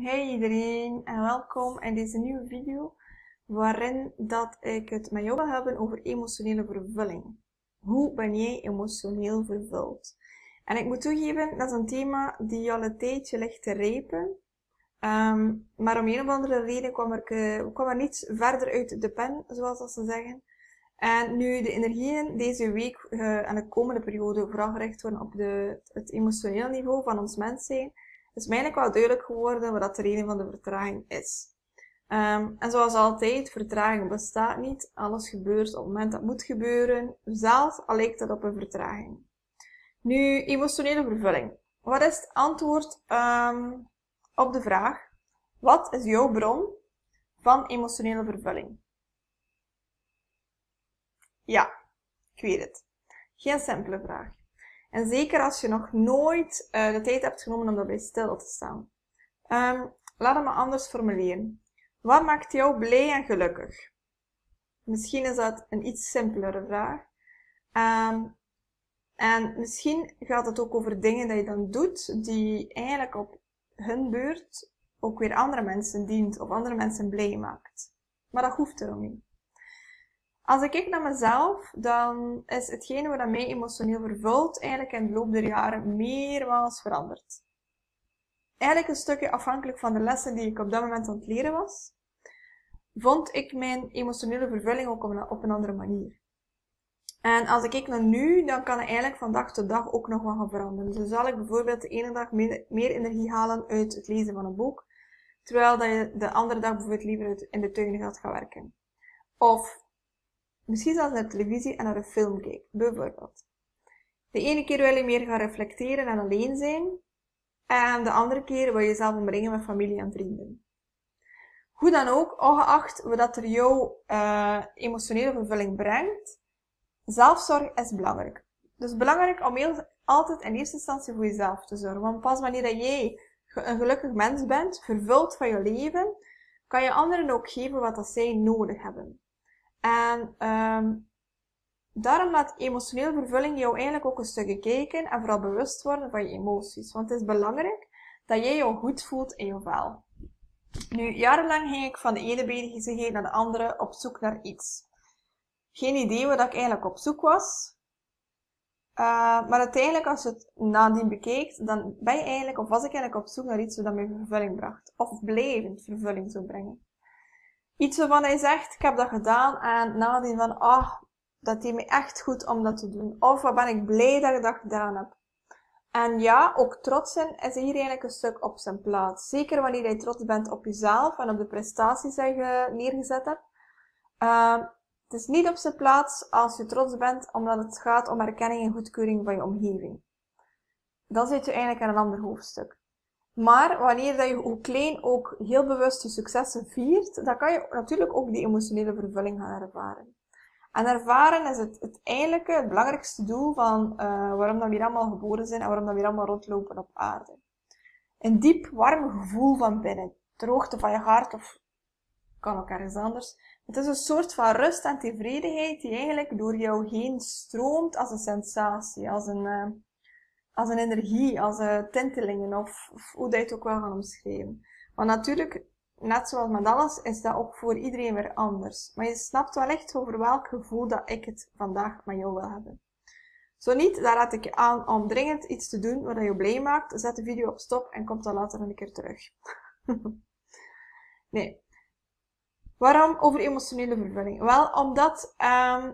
Hey iedereen en welkom in deze nieuwe video waarin dat ik het met jou wil hebben over emotionele vervulling. Hoe ben jij emotioneel vervuld? En ik moet toegeven, dat is een thema die al een tijdje ligt te rijpen. Ehm, maar om een of andere reden kwam, uh, kwam er niet verder uit de pen, zoals dat ze zeggen. En nu de energieën deze week uh, en de komende periode vooral gericht worden op de, het emotionele niveau van ons mens zijn, is mij eigenlijk wel duidelijk geworden wat de reden van de vertraging is. Um, en zoals altijd, vertraging bestaat niet. Alles gebeurt op het moment dat het moet gebeuren. Zelfs al lijkt het op een vertraging. Nu, emotionele vervulling. Wat is het antwoord um, op de vraag? Wat is jouw bron van emotionele vervulling? Ja, ik weet het. Geen simpele vraag. En zeker als je nog nooit uh, de tijd hebt genomen om daarbij stil te staan. Um, laat het maar anders formuleren. Wat maakt jou blij en gelukkig? Misschien is dat een iets simpelere vraag. Um, en misschien gaat het ook over dingen die je dan doet, die eigenlijk op hun beurt ook weer andere mensen dient of andere mensen blij maakt. Maar dat hoeft erom niet. Als ik kijk naar mezelf, dan is hetgene wat mij emotioneel vervult eigenlijk in de loop der jaren meermaals veranderd. Eigenlijk een stukje afhankelijk van de lessen die ik op dat moment aan het leren was, vond ik mijn emotionele vervulling ook op een andere manier. En als ik kijk naar nu, dan kan ik eigenlijk van dag tot dag ook nog wat gaan veranderen. Dus zal ik bijvoorbeeld de ene dag meer, meer energie halen uit het lezen van een boek, terwijl dat je de andere dag bijvoorbeeld liever in de tuin gaat gaan werken. Of Misschien zelfs naar televisie en naar een film kijken, bijvoorbeeld. De ene keer wil je meer gaan reflecteren en alleen zijn. En de andere keer wil je jezelf omringen met familie en vrienden. Hoe dan ook, ongeacht wat er jouw uh, emotionele vervulling brengt, zelfzorg is belangrijk. Dus belangrijk om heel, altijd in eerste instantie voor jezelf te zorgen. Want pas wanneer dat jij een gelukkig mens bent, vervuld van je leven, kan je anderen ook geven wat dat zij nodig hebben. En um, daarom laat emotionele vervulling jou eigenlijk ook een stukje kijken en vooral bewust worden van je emoties. Want het is belangrijk dat jij jou goed voelt in je vel. Nu, jarenlang ging ik van de ene bezigheid naar de andere op zoek naar iets. Geen idee wat ik eigenlijk op zoek was. Uh, maar uiteindelijk, als je het nadien bekijkt, dan ben je eigenlijk, of was ik eigenlijk op zoek naar iets dat mij vervulling bracht. Of blijvend vervulling zou brengen. Iets waarvan hij zegt, ik heb dat gedaan en nadien van, ah, oh, dat deed me echt goed om dat te doen. Of wat ben ik blij dat ik dat gedaan heb. En ja, ook trots zijn is hier eigenlijk een stuk op zijn plaats. Zeker wanneer je trots bent op jezelf en op de prestaties die je neergezet hebt. Uh, het is niet op zijn plaats als je trots bent omdat het gaat om erkenning en goedkeuring van je omgeving. Dan zit je eigenlijk in een ander hoofdstuk. Maar wanneer dat je hoe klein ook heel bewust je successen viert, dan kan je natuurlijk ook die emotionele vervulling gaan ervaren. En ervaren is het, het het belangrijkste doel van uh, waarom dat we hier allemaal geboren zijn en waarom dat we hier allemaal rondlopen op aarde. Een diep, warm gevoel van binnen. Ter hoogte van je hart of kan ook ergens anders. Het is een soort van rust en tevredenheid die eigenlijk door jou heen stroomt als een sensatie, als een, uh, als een energie, als uh, tintelingen of, hoe dat je het ook wel gaan omschrijven. Maar natuurlijk, net zoals met alles, is dat ook voor iedereen weer anders. Maar je snapt wel echt over welk gevoel dat ik het vandaag met jou wil hebben. Zo niet, daar raad ik je aan om dringend iets te doen wat je blij maakt. Zet de video op stop en kom dan later een keer terug. nee. Waarom over emotionele vervulling? Wel, omdat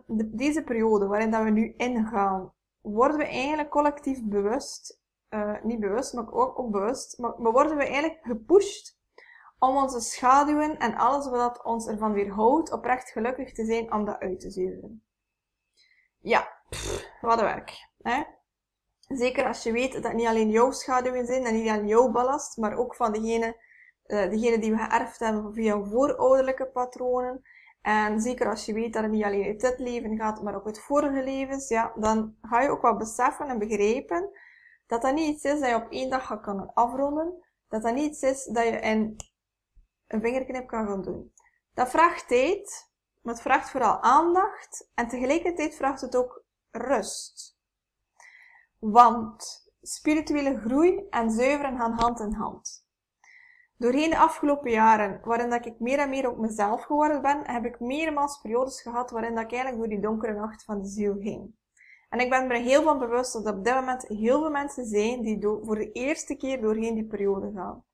de, deze periode waarin dat we nu ingaan, worden we eigenlijk collectief bewust, uh, niet bewust, maar ook, bewust, maar, worden we eigenlijk gepusht om onze schaduwen en alles wat ons ervan weerhoudt oprecht gelukkig te zijn om dat uit te zuiveren. Ja, wat een werk. Hè? Zeker als je weet dat het niet alleen jouw schaduwen zijn en niet alleen jouw ballast, maar ook van degene, uh, degene die we geërfd hebben via voorouderlijke patronen, en zeker als je weet dat het niet alleen uit dit leven gaat, maar ook uit vorige levens, ja, dan ga je ook wel beseffen en begrijpen dat dat niet iets is dat je op één dag gaat kunnen afronden. Dat dat niet iets is dat je in een vingerknip kan gaan doen. Dat vraagt tijd, maar het vraagt vooral aandacht en tegelijkertijd vraagt het ook rust. Want spirituele groei en zuiveren gaan hand in hand. Doorheen de afgelopen jaren, waarin dat ik meer en meer op mezelf geworden ben, heb ik meermaals periodes gehad waarin dat ik eigenlijk door die donkere nacht van de ziel ging. En ik ben me er heel van bewust dat op dit moment heel veel mensen zijn die voor de eerste keer doorheen die periode gaan.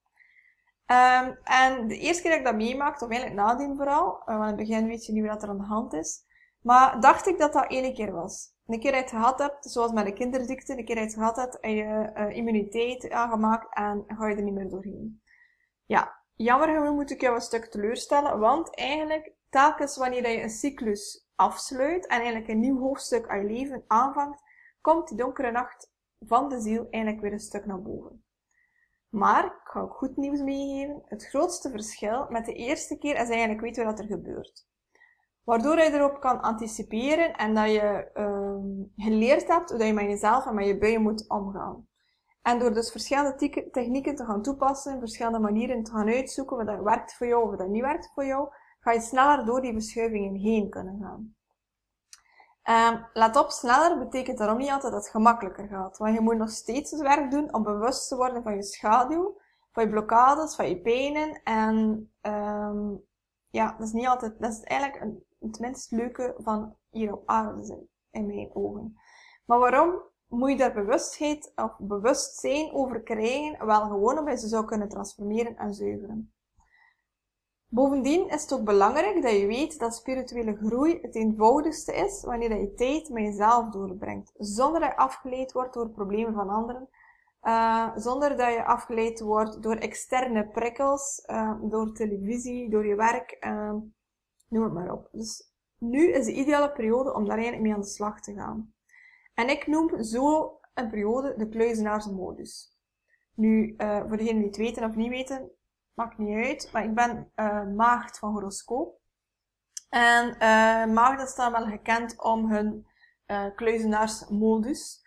Um, en de eerste keer dat ik dat meemaakte, of eigenlijk nadien vooral, uh, want in het begin weet je niet wat er aan de hand is, maar dacht ik dat dat één keer was. Een keer dat je het gehad hebt, zoals met de kinderziekte, een keer dat je het gehad hebt en je uh, immuniteit aangemaakt en ga je er niet meer doorheen. Ja, jammer genoeg moet ik jou een stuk teleurstellen, want eigenlijk telkens wanneer je een cyclus afsluit en eigenlijk een nieuw hoofdstuk aan je leven aanvangt, komt die donkere nacht van de ziel eigenlijk weer een stuk naar boven. Maar, ik ga ook goed nieuws meegeven, het grootste verschil met de eerste keer is eigenlijk weten wat er gebeurt. Waardoor je erop kan anticiperen en dat je um, geleerd hebt hoe je met jezelf en met je buien moet omgaan. En door dus verschillende technieken te gaan toepassen, verschillende manieren te gaan uitzoeken wat dat werkt voor jou of wat dat niet werkt voor jou, ga je sneller door die verschuivingen heen kunnen gaan. Um, let op, sneller betekent daarom niet altijd dat het gemakkelijker gaat. Want je moet nog steeds het werk doen om bewust te worden van je schaduw, van je blokkades, van je pijnen. En um, ja, dat is niet altijd, dat is eigenlijk een, het minst leuke van hier op aarde zijn, in mijn ogen. Maar waarom moet je daar bewustheid of bewustzijn over krijgen? Wel gewoon omdat je ze zou kunnen transformeren en zuiveren. Bovendien is het ook belangrijk dat je weet dat spirituele groei het eenvoudigste is wanneer je tijd met jezelf doorbrengt, zonder dat je afgeleid wordt door problemen van anderen, uh, zonder dat je afgeleid wordt door externe prikkels, uh, door televisie, door je werk, uh, noem het maar op. Dus nu is de ideale periode om daar eigenlijk mee aan de slag te gaan. En ik noem zo een periode de kluizenaarsmodus. Nu, voor degenen die het weten of niet weten, maakt niet uit, maar ik ben uh, maagd van horoscoop. En uh, maagden staan wel gekend om hun uh, kluizenaarsmodus.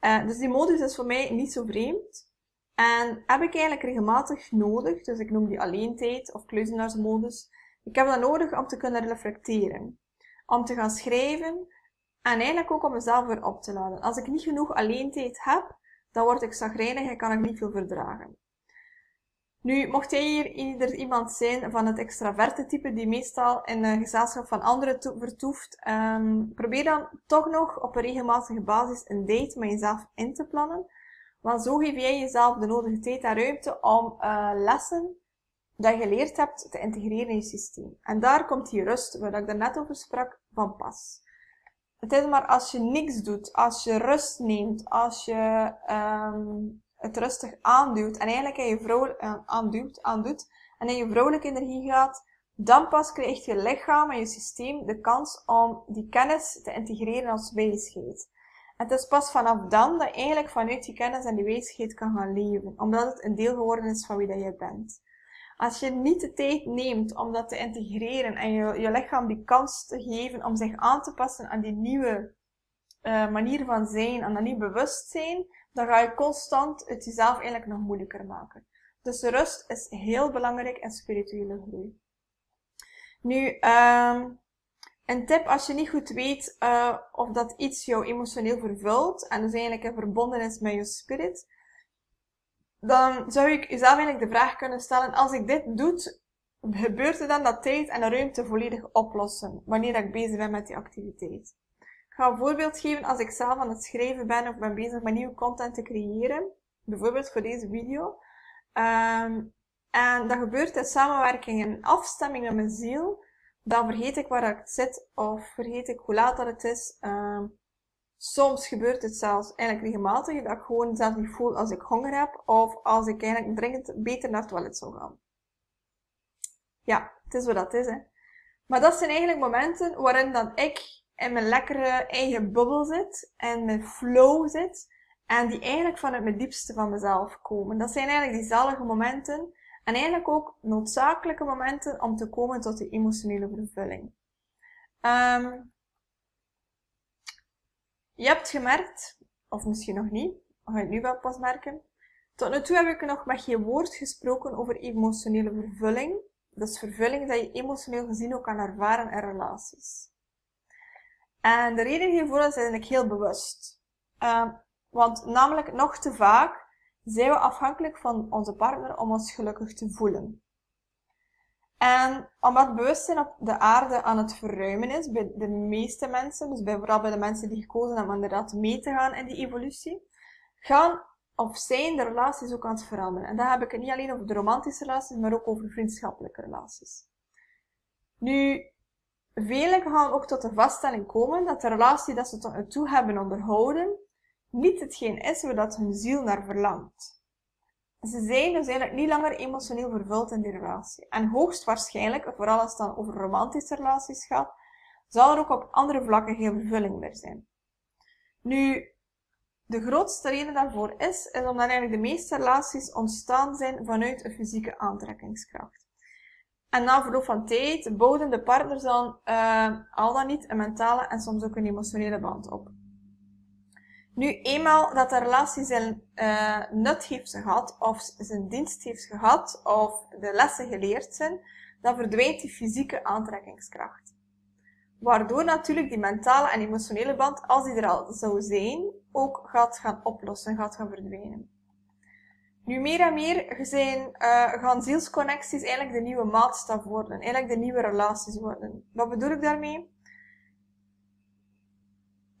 Uh, dus die modus is voor mij niet zo vreemd. En heb ik eigenlijk regelmatig nodig, dus ik noem die alleentijd of kluizenaarsmodus. Ik heb dat nodig om te kunnen reflecteren. Om te gaan schrijven en eigenlijk ook om mezelf weer op te laden. Als ik niet genoeg alleentijd heb, dan word ik zagrijnig en kan ik niet veel verdragen. Nu, mocht jij hier ieder iemand zijn van het extraverte type die meestal in een gezelschap van anderen vertoeft, um, probeer dan toch nog op een regelmatige basis een date met jezelf in te plannen. Want zo geef jij jezelf de nodige tijd en ruimte om uh, lessen dat je geleerd hebt te integreren in je systeem. En daar komt die rust, waar ik net over sprak, van pas. Het is maar als je niks doet, als je rust neemt, als je um, het rustig aanduwt en eigenlijk in je vrouw uh, aanduwt, en in je vrouwelijke energie gaat, dan pas krijgt je lichaam en je systeem de kans om die kennis te integreren als wijsheid. Het is pas vanaf dan dat je eigenlijk vanuit die kennis en die wijsheid kan gaan leven, omdat het een deel geworden is van wie dat je bent. Als je niet de tijd neemt om dat te integreren en je, je lichaam die kans te geven om zich aan te passen aan die nieuwe uh, manier van zijn, aan dat nieuw bewustzijn, dan ga je constant het jezelf eigenlijk nog moeilijker maken. Dus rust is heel belangrijk in spirituele groei. Nu, um, een tip als je niet goed weet uh, of dat iets jou emotioneel vervult en dus eigenlijk een verbonden is met je spirit, dan zou ik jezelf eigenlijk de vraag kunnen stellen, als ik dit doe, gebeurt er dan dat tijd en ruimte volledig oplossen wanneer ik bezig ben met die activiteit? ga een voorbeeld geven als ik zelf aan het schrijven ben of ben bezig met nieuwe content te creëren. Bijvoorbeeld voor deze video. Um, en dat gebeurt in samenwerking en afstemming met mijn ziel. Dan vergeet ik waar ik zit of vergeet ik hoe laat dat het is. Um, soms gebeurt het zelfs eigenlijk regelmatig dat ik gewoon zelf niet voel als ik honger heb of als ik eigenlijk dringend beter naar het toilet zou gaan. Ja, het is wat dat is, hè. Maar dat zijn eigenlijk momenten waarin dan ik in mijn lekkere eigen bubbel zit en mijn flow zit. En die eigenlijk vanuit mijn diepste van mezelf komen. Dat zijn eigenlijk die zalige momenten. En eigenlijk ook noodzakelijke momenten om te komen tot die emotionele vervulling. Um, je hebt gemerkt, of misschien nog niet, ga je het nu wel pas merken. Tot nu toe heb ik nog met geen woord gesproken over emotionele vervulling. Dus vervulling dat je emotioneel gezien ook kan ervaren in relaties. En de reden hiervoor is eigenlijk heel bewust. Uh, want namelijk nog te vaak zijn we afhankelijk van onze partner om ons gelukkig te voelen. En omdat bewustzijn op de aarde aan het verruimen is, bij de meeste mensen, dus bij, vooral bij de mensen die gekozen hebben om inderdaad mee te gaan in die evolutie, gaan of zijn de relaties ook aan het veranderen. En daar heb ik het niet alleen over de romantische relaties, maar ook over vriendschappelijke relaties. Nu, velen gaan ook tot de vaststelling komen dat de relatie dat ze tot nu toe hebben onderhouden, niet hetgeen is waar dat hun ziel naar verlangt. Ze zijn dus eigenlijk niet langer emotioneel vervuld in die relatie. En hoogstwaarschijnlijk, vooral als het dan over romantische relaties gaat, zal er ook op andere vlakken geen vervulling meer zijn. Nu, de grootste reden daarvoor is, is omdat eigenlijk de meeste relaties ontstaan zijn vanuit een fysieke aantrekkingskracht. En na verloop van tijd bouwden de partners dan uh, al dan niet een mentale en soms ook een emotionele band op. Nu, eenmaal dat de relatie zijn uh, nut heeft gehad, of zijn dienst heeft gehad, of de lessen geleerd zijn, dan verdwijnt die fysieke aantrekkingskracht. Waardoor natuurlijk die mentale en emotionele band, als die er al zou zijn, ook gaat gaan oplossen, gaat gaan verdwijnen. Nu meer en meer zijn, uh, gaan zielsconnecties eigenlijk de nieuwe maatstaf worden, eigenlijk de nieuwe relaties worden. Wat bedoel ik daarmee?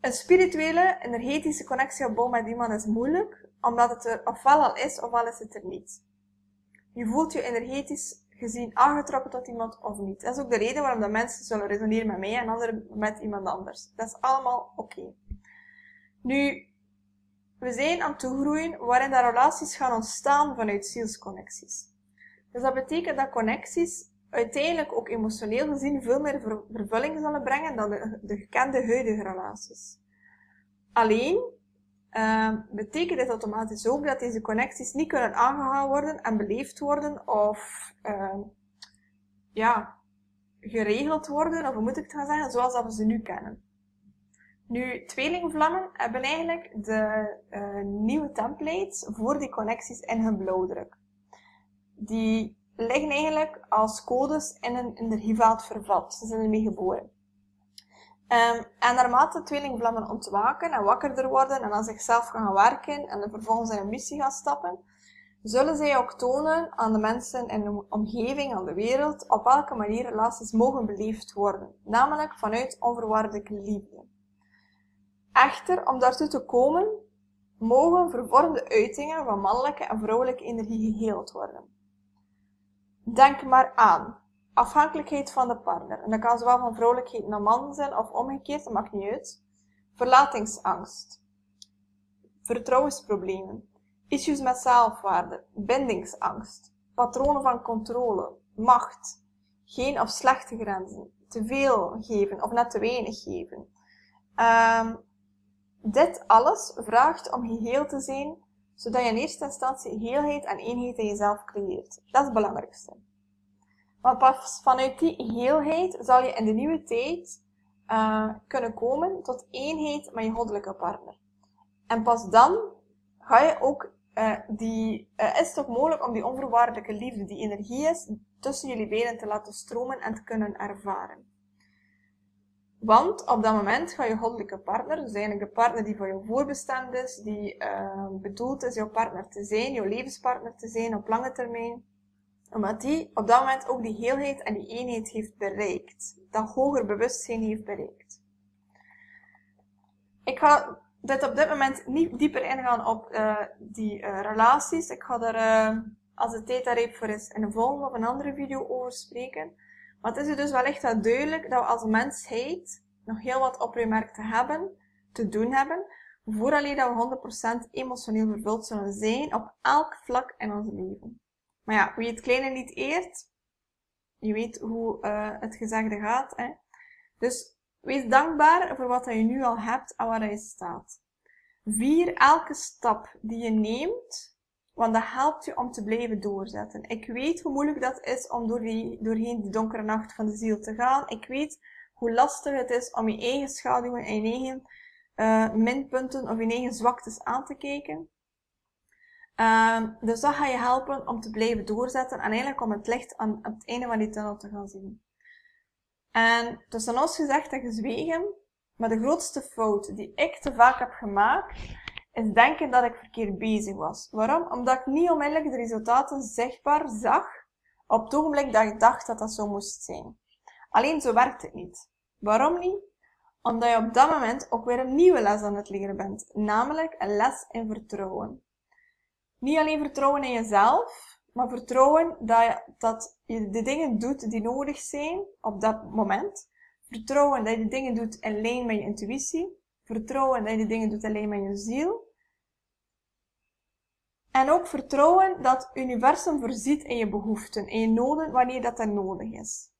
Een spirituele, energetische connectie opbouwen met iemand is moeilijk, omdat het er ofwel al is, ofwel is het er niet. Je voelt je energetisch gezien aangetrokken tot iemand of niet. Dat is ook de reden waarom de mensen zullen resoneren met mij en anderen met iemand anders. Dat is allemaal oké. Nu, we zijn aan het toegroeien waarin de relaties gaan ontstaan vanuit zielsconnecties. Dus dat betekent dat connecties uiteindelijk ook emotioneel gezien veel meer vervulling zullen brengen dan de, de gekende huidige relaties. Alleen uh, betekent dit automatisch ook dat deze connecties niet kunnen aangehaald worden en beleefd worden of uh, ja, geregeld worden, of hoe moet ik het gaan zeggen, zoals dat we ze nu kennen. Nu, tweelingvlammen hebben eigenlijk de uh, nieuwe templates voor die connecties in hun blauwdruk. Die liggen eigenlijk als codes in een energieveld vervat. Ze zijn ermee geboren. Um, en naarmate tweelingvlammen ontwaken en wakkerder worden en aan zichzelf gaan werken en vervolgens in een missie gaan stappen, zullen zij ook tonen aan de mensen in de omgeving, aan de wereld, op welke manier relaties mogen beleefd worden. Namelijk vanuit onvoorwaardelijke liefde. Echter, om daartoe te komen, mogen vervormde uitingen van mannelijke en vrouwelijke energie geheeld worden. Denk maar aan afhankelijkheid van de partner. En dat kan zowel van vrouwelijkheid naar man zijn of omgekeerd, dat maakt niet uit. Verlatingsangst. Vertrouwensproblemen. Issues met zelfwaarde. Bindingsangst. Patronen van controle. Macht. Geen of slechte grenzen. Te veel geven of net te weinig geven. Um, dit alles vraagt om geheel te zijn, zodat je in eerste instantie heelheid en eenheid in jezelf creëert. Dat is het belangrijkste. Want pas vanuit die heelheid zal je in de nieuwe tijd uh, kunnen komen tot eenheid met je goddelijke partner. En pas dan ga je ook uh, die, uh, is het mogelijk om die onvoorwaardelijke liefde, die energie is, tussen jullie beiden te laten stromen en te kunnen ervaren. Want op dat moment ga je goddelijke partner, dus eigenlijk de partner die voor jou voorbestemd is, die uh, bedoeld is jouw partner te zijn, jouw levenspartner te zijn op lange termijn, omdat die op dat moment ook die heelheid en die eenheid heeft bereikt. Dat hoger bewustzijn heeft bereikt. Ik ga dit op dit moment niet dieper ingaan op uh, die uh, relaties. Ik ga er, uh, als de tijd daar voor is, in een volgende of een andere video over spreken. Maar het is dus wel echt wel duidelijk dat we als mensheid nog heel wat op te hebben, te doen hebben, vooraleer dat we 100% emotioneel vervuld zullen zijn op elk vlak in ons leven. Maar ja, wie het kleine niet eert, je weet hoe uh, het gezegde gaat. Hè? Dus wees dankbaar voor wat je nu al hebt en waar je staat. Vier elke stap die je neemt, want dat helpt je om te blijven doorzetten. Ik weet hoe moeilijk dat is om door die, doorheen die donkere nacht van de ziel te gaan. Ik weet hoe lastig het is om je eigen schaduwen en je eigen uh, minpunten of je eigen zwaktes aan te kijken. Um, dus dat gaat je helpen om te blijven doorzetten en eigenlijk om het licht aan, het einde van die tunnel te gaan zien. En tussen ons gezegd en gezwegen, maar de grootste fout die ik te vaak heb gemaakt, is denken dat ik verkeerd bezig was. Waarom? Omdat ik niet onmiddellijk de resultaten zichtbaar zag op het ogenblik dat ik dacht dat dat zo moest zijn. Alleen zo werkt het niet. Waarom niet? Omdat je op dat moment ook weer een nieuwe les aan het leren bent, namelijk een les in vertrouwen. Niet alleen vertrouwen in jezelf, maar vertrouwen dat je, dat de dingen doet die nodig zijn op dat moment. Vertrouwen dat je de dingen doet in lijn met je intuïtie. Vertrouwen dat je dingen doet alleen met je ziel. En ook vertrouwen dat het universum voorziet in je behoeften, in je noden, wanneer dat er nodig is.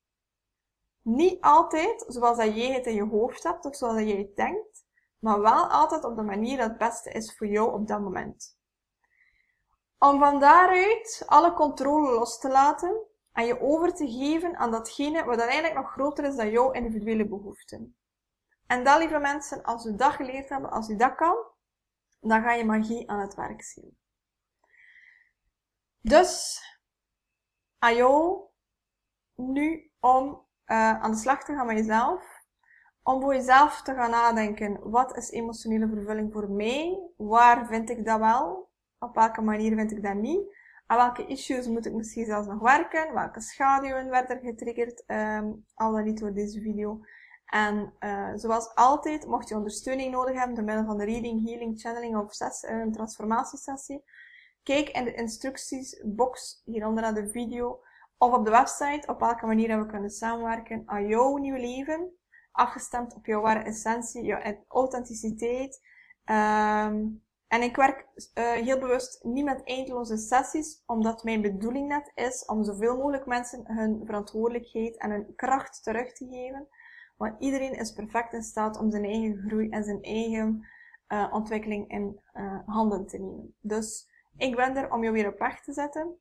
Niet altijd zoals dat jij het in je hoofd hebt of zoals dat jij het denkt, maar wel altijd op de manier dat het beste is voor jou op dat moment. Om van daaruit alle controle los te laten en je over te geven aan datgene wat eigenlijk nog groter is dan jouw individuele behoeften. En dat, lieve mensen, als u dat geleerd hebben, als u dat kan, dan ga je magie aan het werk zien. Dus, aan jou nu om uh, aan de slag te gaan met jezelf. Om voor jezelf te gaan nadenken, wat is emotionele vervulling voor mij? Waar vind ik dat wel? Op welke manier vind ik dat niet? Aan welke issues moet ik misschien zelfs nog werken? Welke schaduwen werden getriggerd? Um, al dan niet door deze video. En uh, zoals altijd, mocht je ondersteuning nodig hebben door middel van de reading, healing, channeling of ses, een uh, transformatiesessie, kijk in de instructiesbox hieronder naar de video of op de website op welke manier we kunnen samenwerken aan jouw nieuwe leven, afgestemd op jouw ware essentie, jouw authenticiteit. Um, en ik werk uh, heel bewust niet met eindeloze sessies, omdat mijn bedoeling net is om zoveel mogelijk mensen hun verantwoordelijkheid en hun kracht terug te geven. Want iedereen is perfect in staat om zijn eigen groei en zijn eigen uh, ontwikkeling in uh, handen te nemen. Dus ik ben er om jou weer op weg te zetten.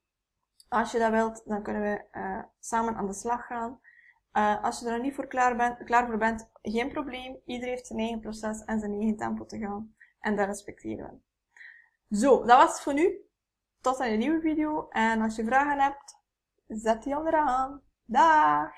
Als je dat wilt, dan kunnen we uh, samen aan de slag gaan. Als je er nog niet voor klaar, bent, klaar voor bent, geen probleem. Iedereen heeft zijn eigen proces en zijn eigen tempo te gaan. En dat respecteren we. Zo, dat was het voor nu. Tot een nieuwe video. En als je vragen hebt, zet die onderaan. Dag!